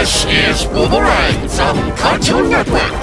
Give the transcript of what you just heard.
This is Boomerang from Cartoon Network.